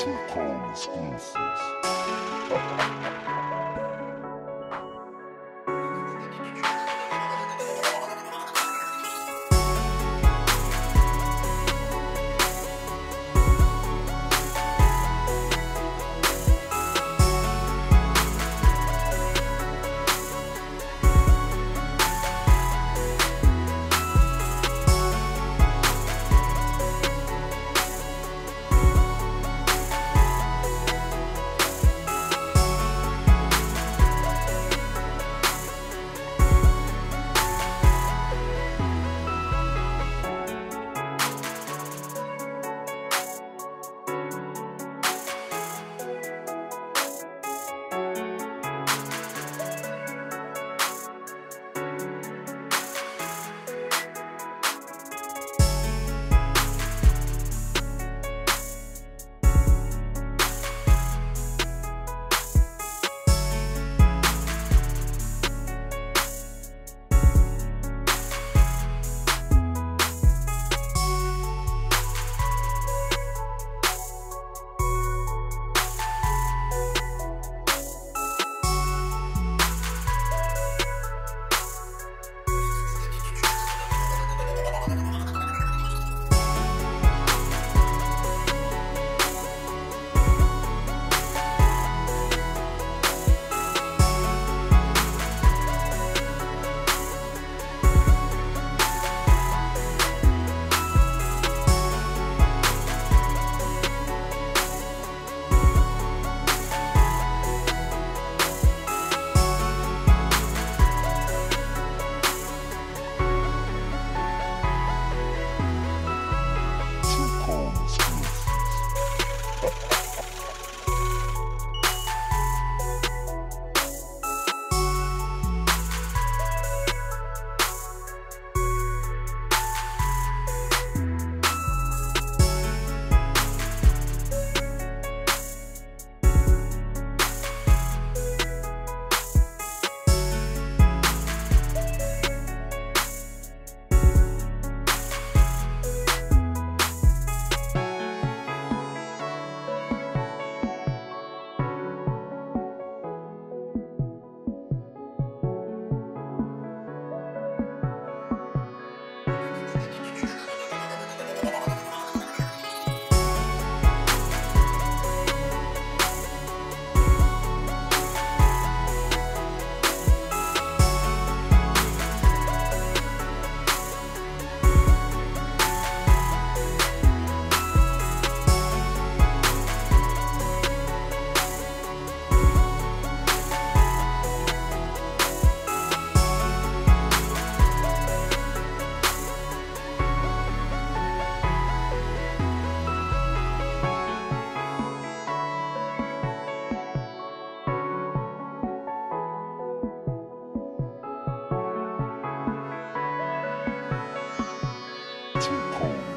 Two cold exclusives.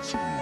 Exclusives.